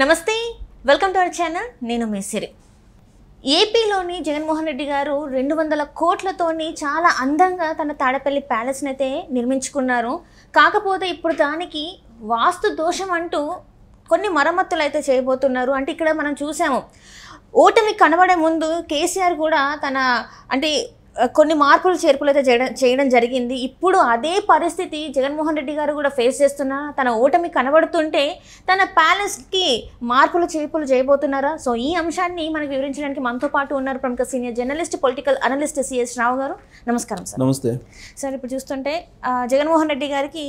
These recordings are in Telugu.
నమస్తే వెల్కమ్ టు అవర్ ఛానల్ నేను మీ సిరి. ఏపీలోని జగన్మోహన్ రెడ్డి గారు రెండు వందల కోట్లతోని చాలా అందంగా తన తాడపల్లి ప్యాలెస్ని అయితే నిర్మించుకున్నారు. కాకపోతే ఇప్పుడు దానికి వాస్తు దోషం అంటూ కొన్ని మరమ్మతులు అయితే చేయబోతున్నారు. అంటే ఇక్కడ మనం చూసాము ఓటమి కనబడే ముందు కేసీఆర్ కూడా తన అంటే కొన్ని మార్పులు చేర్పులు అయితే చేయడం చేయడం జరిగింది. ఇప్పుడు అదే పరిస్థితి జగన్మోహన్ రెడ్డి గారు కూడా ఫేస్ చేస్తున్న తన ఓటమి కనబడుతుంటే తన ప్యాలెస్కి మార్పులు చేర్పులు చేయబోతున్నారా? సో ఈ అంశాన్ని మనకు వివరించడానికి మనతో పాటు ఉన్నారు ప్రముఖ senior journalist political analyst CS Rao garu. నమస్కారం సార్ నమస్తే. సార్ ఇప్పుడు చూస్తుంటే జగన్మోహన్ రెడ్డి గారికి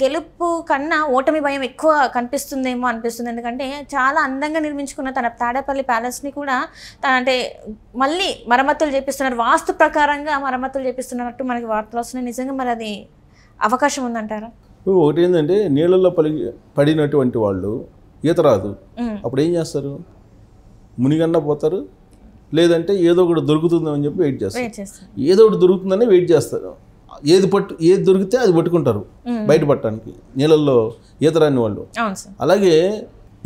గెలుపు కన్నా ఓటమి భయం ఎక్కువ కనిపిస్తుందేమో అనిపిస్తుంది. ఎందుకంటే చాలా అందంగా నిర్మించుకున్న తన తాడేపల్లి ప్యాలెస్ని కూడా తన అంటే మళ్ళీ మరమ్మతులు చేపిస్తున్నారు. వాస్తు ప్రకారంగా మరమ్మతులు చేపిస్తున్నట్టు మనకి వార్తలు వస్తున్నాయి. నిజంగా మరి అది అవకాశం ఉందంటారా? ఒకటి ఏంటంటే నీళ్ళల్లో పలి పడినటువంటి వాళ్ళు ఈత రాదు అప్పుడు ఏం చేస్తారు? మునిగన్నా పోతారు. లేదంటే ఏదో ఒకటి దొరుకుతుందని చెప్పి వెయిట్ చేస్తారు. ఏదో ఒకటి దొరుకుతుందని వెయిట్ చేస్తారు. ఏది పట్టు ఏది దొరికితే అది పట్టుకుంటారు. బయట పట్టడానికి నీళ్ళల్లో ఈత రాని వాళ్ళు అలాగే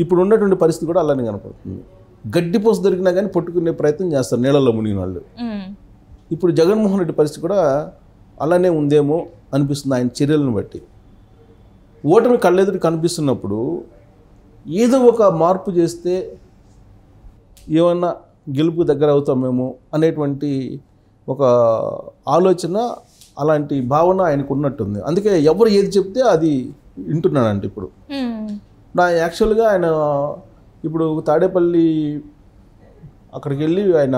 ఇప్పుడు ఉన్నటువంటి పరిస్థితి కూడా అలానే కనపడుతుంది. గడ్డి పోసు దొరికినా కానీ పట్టుకునే ప్రయత్నం చేస్తారు నీళ్ళల్లో మునిగిన వాళ్ళు. ఇప్పుడు జగన్మోహన్ రెడ్డి పరిస్థితి కూడా అలానే ఉందేమో అనిపిస్తుంది ఆయన చర్యలను బట్టి. ఓటమి కళ్ళెదురు కనిపిస్తున్నప్పుడు ఏదో ఒక మార్పు చేస్తే ఏమన్నా గెలుపు దగ్గర అవుతామేమో అనేటువంటి ఒక ఆలోచన అలాంటి భావన ఆయనకు ఉన్నట్టుంది అందుకే ఎవరు ఏది చెప్తే అది వింటున్నాడంట ఇప్పుడు. నా యాక్చువల్గా ఆయన ఇప్పుడు తాడేపల్లి అక్కడికి వెళ్ళి ఆయన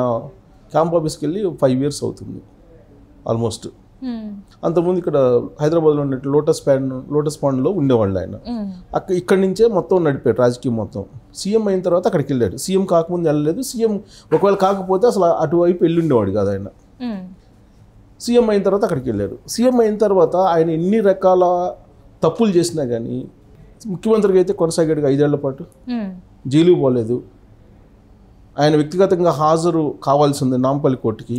క్యాంప్ ఆఫీస్కి వెళ్ళి ఫైవ్ ఇయర్స్ అవుతుంది. ఆల్మోస్ట్. అంతకుముందు ఇక్కడ హైదరాబాద్లో ఉన్నట్టు లోటస్ ప్యాండ్ లోటస్ పాండ్లో ఉండేవాళ్ళు ఆయన. ఉమ్, అక్కడ ఇక్కడి నుంచే మొత్తం నడిపాడు రాజకీయం మొత్తం. సీఎం అయిన తర్వాత అక్కడికి వెళ్ళాడు. సీఎం కాకముందు వెళ్ళలేదు. సీఎం ఒకవేళ కాకపోతే అసలు అటువైపు వెళ్ళి ఉండేవాడు కాదు ఆయన. సీఎం అయిన తర్వాత అక్కడికి వెళ్ళాడు సీఎం అయిన తర్వాత ఆయన ఎన్ని రకాల తప్పులు చేసినా కానీ ముఖ్యమంత్రిగా అయితే కొనసాగాడు ఐదేళ్ళ పాటు జైలుకు పోలేదు. ఆయన వ్యక్తిగతంగా హాజరు కావాల్సింది నాంపల్లి కోర్టుకి.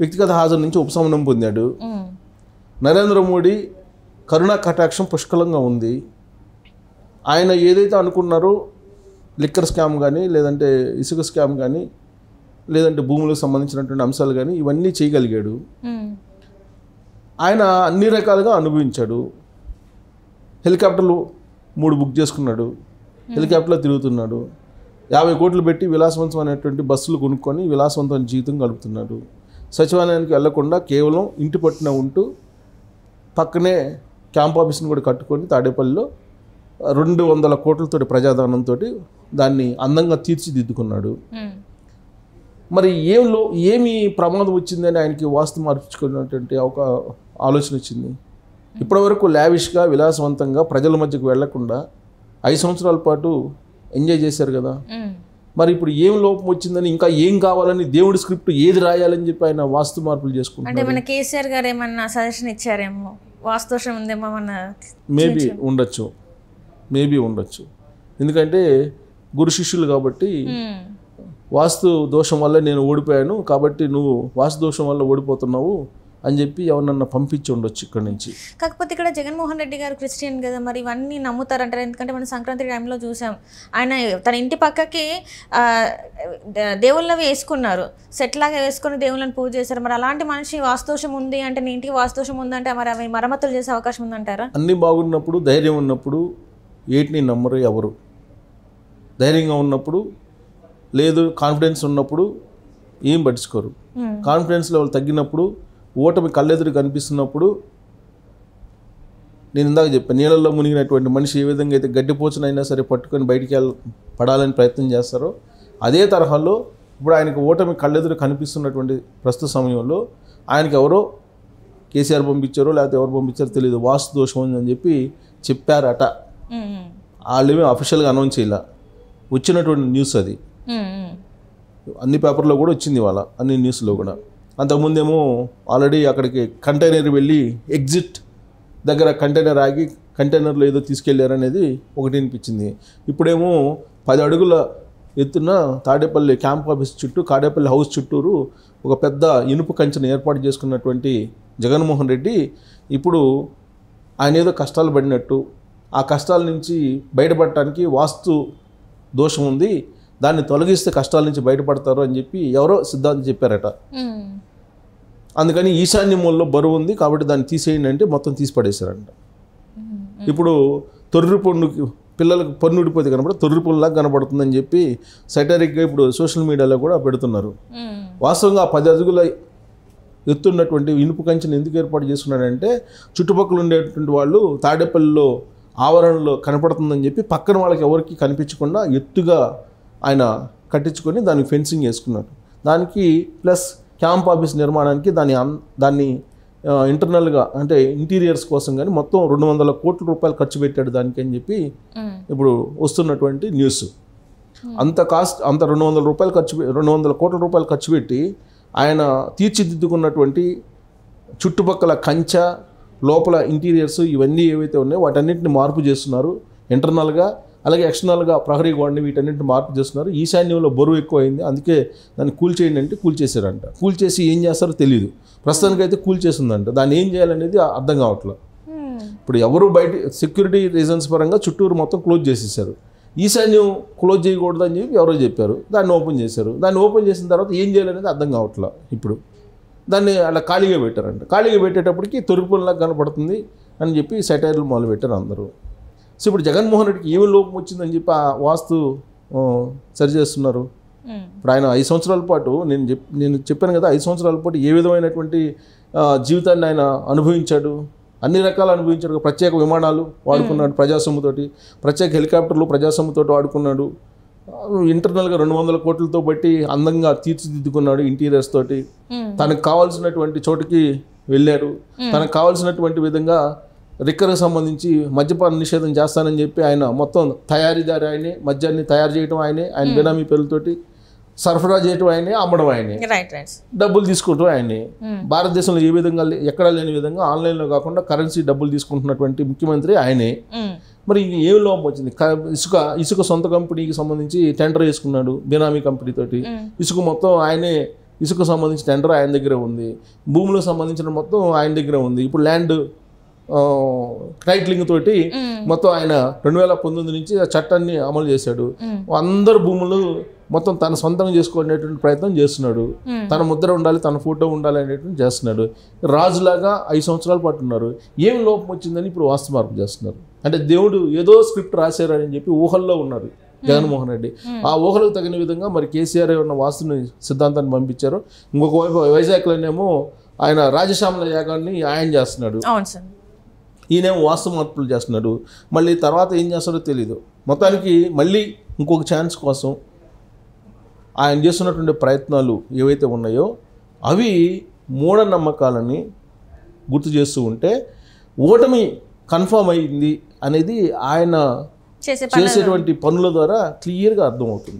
వ్యక్తిగత హాజరు నుంచి ఉపశమనం పొందాడు. నరేంద్ర మోడీ కరుణా కటాక్షం పుష్కలంగా ఉంది. ఆయన ఏదైతే అనుకున్నారో లిక్కర్ స్కామ్ కానీ లేదంటే ఇసుక స్కామ్ కానీ లేదంటే భూములకు సంబంధించినటువంటి అంశాలు కానీ ఇవన్నీ చేయగలిగాడు. ఆయన అన్ని రకాలుగా అనుభవించాడు. హెలికాప్టర్లు మూడు బుక్ చేసుకున్నాడు. హెలికాప్టర్లో తిరుగుతున్నాడు. యాభై కోట్లు పెట్టి విలాసవంతమైనటువంటి బస్సులు కొనుక్కొని విలాసవంతమైన జీవితం గడుపుతున్నాడు. సచివాలయానికి వెళ్ళకుండా కేవలం ఇంటి పట్టున ఉంటూ పక్కనే క్యాంప్ ఆఫీస్ని కూడా కట్టుకొని తాడేపల్లిలో రెండు వందల కోట్లతో ప్రజాదానంతో దాన్ని అందంగా తీర్చిదిద్దుకున్నాడు. మరి ఏలో ఏమి ప్రమాదం వచ్చిందని ఆయనకి వాస్తు మార్పించుకున్నటువంటి ఒక ఆలోచన వచ్చింది. ఇప్పటివరకు లావిష్గా విలాసవంతంగా ప్రజల మధ్యకు వెళ్ళకుండా ఐదు సంవత్సరాల పాటు ఎంజాయ్ చేశారు కదా. మరి ఇప్పుడు ఏం లోపం వచ్చిందని ఇంకా ఏం కావాలని దేవుడి స్క్రిప్ట్ ఏది రాయాలని చెప్పి ఆయన వాస్తు మార్పులు అంటే మన కేసీఆర్ గారు ఏమన్నా సజెషన్ ఇచ్చారేమో? వాస్తోషం ఉందేమో మన మేబీ ఉండొచ్చు. మేబీ ఉండొచ్చు. ఎందుకంటే గురు శిష్యులు కాబట్టి వాస్తు దోషం వల్ల నేను ఓడిపోయాను కాబట్టి నువ్వు వాస్తు దోషం వల్ల ఓడిపోతున్నావు అని చెప్పి ఎవరన్నా పంపించి ఉండొచ్చు ఇక్కడి నుంచి. కాకపోతే ఇక్కడ జగన్మోహన్ రెడ్డి గారు క్రిస్టియన్ కదా మరి ఇవన్నీ నమ్ముతారంటారు? ఎందుకంటే మనం సంక్రాంతి టైంలో చూసాం. ఆయన తన ఇంటి పక్కకి దేవుళ్ళవి వేసుకున్నారు. సెట్ లాగా వేసుకొని దేవుళ్ళని పూజ చేశారు. మరి అలాంటి మనిషి వాస్తోషం ఉంది అంటే నీ ఇంటికి వాస్తోషం ఉందంటే మరి అవి మరమ్మతులు చేసే అవకాశం ఉందంటారా? అన్నీ బాగున్నప్పుడు ధైర్యం ఉన్నప్పుడు ఏటిని నమ్మరు ఎవరు. ధైర్యంగా ఉన్నప్పుడు లేదు కాన్ఫిడెన్స్ ఉన్నప్పుడు ఏం పట్టించుకోరు. కాన్ఫిడెన్స్ లెవెల్ తగ్గినప్పుడు ఓటమి కళ్ళెదురు కనిపిస్తున్నప్పుడు నేను ఇందాక చెప్పాను నీళ్ళల్లో మునిగినటువంటి మనిషి ఏ విధంగా అయితే గడ్డిపోచనైనా సరే పట్టుకొని బయటికి వెళ్ళ పడాలని ప్రయత్నం చేస్తారో అదే తరహాలో ఇప్పుడు ఆయనకు ఓటమి కళ్ళెదురు కనిపిస్తున్నటువంటి ప్రస్తుత సమయంలో ఆయనకి ఎవరో కేసీఆర్ పంపించారో లేకపోతే ఎవరు పంపించారో తెలియదు వాస్తు దోషం ఉందని చెప్పి చెప్పారట. వాళ్ళేమీ అఫీషియల్గా అనౌన్స్ చేయాల. వచ్చినటువంటి న్యూస్ అది. అన్ని పేపర్లో కూడా వచ్చింది వాళ్ళ అన్ని న్యూస్లో కూడా. అంతకుముందేమో ఆల్రెడీ అక్కడికి కంటైనర్ వెళ్ళి ఎగ్జిట్ దగ్గర కంటైనర్ ఆగి కంటైనర్లో ఏదో తీసుకెళ్ళారనేది ఒకటి అనిపించింది. ఇప్పుడేమో పది అడుగుల ఎత్తున తాడేపల్లి క్యాంప్ ఆఫీస్ చుట్టూ కాడేపల్లి హౌస్ చుట్టూరు ఒక పెద్ద ఇనుప కంచెను ఏర్పాటు చేసుకున్నటువంటి జగన్మోహన్ రెడ్డి ఇప్పుడు ఆయన ఏదో కష్టాలు పడినట్టు ఆ కష్టాల నుంచి బయటపడటానికి వాస్తు దోషం ఉంది. దాన్ని తొలగిస్తే కష్టాల నుంచి బయటపడతారు అని చెప్పి ఎవరో సిద్ధాంతం చెప్పారట. అందుకని ఈశాన్య మూలలో బరువు ఉంది కాబట్టి దాన్ని తీసేయండి అంటే మొత్తం తీసి పడేశారంట. ఇప్పుడు తొర్రి పొన్నుకి పిల్లలకు పన్ను ఊడిపోతే కనబడి తొర్రి పొన్నులాగా కనబడుతుందని చెప్పి సెటరిక్గా ఇప్పుడు సోషల్ మీడియాలో కూడా పెడుతున్నారు. వాస్తవంగా పది అడుగుల ఎత్తున్నటువంటి ఇనుపు కంచెను ఎందుకు ఏర్పాటు చేసుకున్నాడంటే చుట్టుపక్కల ఉండేటువంటి వాళ్ళు తాడేపల్లిలో ఆవరణలో కనపడుతుందని చెప్పి పక్కన వాళ్ళకి ఎవరికి కనిపించకుండా ఎత్తుగా ఆయన కట్టించుకొని దానికి ఫెన్సింగ్ వేసుకున్నాడు. దానికి ప్లస్ క్యాంప్ ఆఫీస్ నిర్మాణానికి దాని అన్- దాన్ని ఇంటర్నల్గా అంటే ఇంటీరియర్స్ కోసం కానీ మొత్తం రెండు వందల కోట్ల రూపాయలు ఖర్చు పెట్టాడు దానికి అని చెప్పి. ఇప్పుడు వస్తున్నటువంటి న్యూస్. అంత కాస్ట్ అంత రెండు వందల రూపాయలు ఖర్చు రెండు వందల కోట్ల రూపాయలు ఖర్చు పెట్టి ఆయన తీర్చిదిద్దుకున్నటువంటి చుట్టుపక్కల కంచ లోపల ఇంటీరియర్స్ ఇవన్నీ ఏవైతే ఉన్నాయో వాటన్నిటిని మార్పు చేస్తున్నారు. ఇంటర్నల్గా అలాగే ఎక్స్టర్నల్గా ప్రహరీ గోడని వీటన్నిటిని మార్పు చేస్తున్నారు. ఈశాన్యంలో బరువు ఎక్కువైంది. అందుకే దాన్ని కూల్ చేయండి అంటే కూల్ చేశారంట. కూల్ చేసి ఏం చేస్తారో తెలియదు ప్రస్తుతానికైతే కూల్ చేసిందంట దాన్ని ఏం చేయాలనేది అర్థం కావట్లేదు. ఇప్పుడు ఎవరు బయట సెక్యూరిటీ రీజన్స్ పరంగా చుట్టూరు మొత్తం క్లోజ్ చేసేసారు. ఈశాన్యం క్లోజ్ చేయకూడదు అని చెప్పి ఎవరో చెప్పారు. దాన్ని ఓపెన్ చేశారు. దాన్ని ఓపెన్ చేసిన తర్వాత ఏం చేయాలనేది అర్థం కావట్లా ఇప్పుడు. దాన్ని అలా ఖాళీగా పెట్టారంట. ఖాళీగా పెట్టేటప్పటికి తొరిపుల్లా కనపడుతుంది అని చెప్పి సెటైర్లు మొదలు పెట్టారు అందరూ. సో ఇప్పుడు జగన్మోహన్ రెడ్డికి ఏమి లోపం వచ్చిందని చెప్పి ఆ వాస్తు సరి చేస్తున్నారు. ఇప్పుడు ఆయన ఐదు సంవత్సరాల పాటు నేను చెప్ నేను చెప్పాను కదా ఐదు సంవత్సరాల పాటు ఏ విధమైనటువంటి జీవితాన్ని ఆయన అనుభవించాడు? అన్ని రకాలు అనుభవించాడు ప్రత్యేక విమానాలు వాడుకున్నాడు ప్రజాసొమ్ముతోటి ప్రత్యేక హెలికాప్టర్లు ప్రజాసొమ్ముతోటి వాడుకున్నాడు. ఇంటర్నల్గా రెండు వందల కోట్లతో బట్టి అందంగా తీర్చిదిద్దుకున్నాడు ఇంటీరియర్స్ తోటి. తనకు కావాల్సినటువంటి చోటుకి వెళ్ళారు. తనకు కావాల్సినటువంటి విధంగా రిక్కర్కి సంబంధించి మద్యపాన నిషేధం చేస్తానని చెప్పి ఆయన మొత్తం తయారీదారు ఆయనే మద్యాన్ని తయారు చేయడం ఆయనే ఆయన బినామీ పేర్లతోటి సరఫరా చేయడం ఆయనే అమ్మడం ఆయనే. డబ్బులు తీసుకోవడం ఆయనే. భారతదేశంలో ఏ విధంగా ఎక్కడా లేని విధంగా ఆన్లైన్లో కాకుండా కరెన్సీ డబ్బులు తీసుకుంటున్నటువంటి ముఖ్యమంత్రి ఆయనే. మరి ఏం లోపం వచ్చింది? ఇసుక ఇసుక సొంత కంపెనీకి సంబంధించి టెండర్ వేసుకున్నాడు బినామీ కంపెనీ తోటి. ఇసుక మొత్తం ఆయనే ఇసుక సంబంధించిన టెండర్ ఆయన దగ్గరే ఉంది. భూములకు సంబంధించిన మొత్తం ఆయన దగ్గరే ఉంది. ఇప్పుడు ల్యాండ్ టైట్లింగ్ తోటి మొత్తం ఆయన రెండు వేల పంతొమ్మిది నుంచి ఆ చట్టాన్ని అమలు చేశాడు. అందరు భూములు మొత్తం తన సొంతం చేసుకునేటువంటి ప్రయత్నం చేస్తున్నాడు. తన ముద్ర ఉండాలి తన ఫోటో ఉండాలి అనేటువంటి చేస్తున్నాడు. రాజులాగా ఐదు సంవత్సరాల పాటు ఉన్నారు. ఏం లోపం వచ్చిందని ఇప్పుడు వాస్తు మార్పు చేస్తున్నారు. అంటే దేవుడు ఏదో స్క్రిప్ట్ రాశారని చెప్పి ఊహల్లో ఉన్నారు జగన్మోహన్ రెడ్డి. ఆ ఊహలకు తగిన విధంగా మరి కేసీఆర్ ఉన్న వాస్తుని సిద్ధాంతాన్ని పంపించారు. ఇంకొక వైపు వైజాగ్లోనేమో ఆయన రాజశ్యామల యాగాన్ని ఆయన చేస్తున్నాడు. అవును సార్. ఈయనేమో వాస్తు మార్పులు చేస్తున్నాడు. మళ్ళీ తర్వాత ఏం చేస్తాడో తెలియదు మొత్తానికి మళ్ళీ ఇంకొక ఛాన్స్ కోసం ఆయన చేస్తున్నటువంటి ప్రయత్నాలు ఏవైతే ఉన్నాయో అవి మూఢనమ్మకాలని గుర్తు చేస్తూ ఉంటే ఓటమి కన్ఫర్మ్ అయింది అనేది ఆయన చేసేటువంటి పనుల ద్వారా క్లియర్గా అర్థమవుతుంది.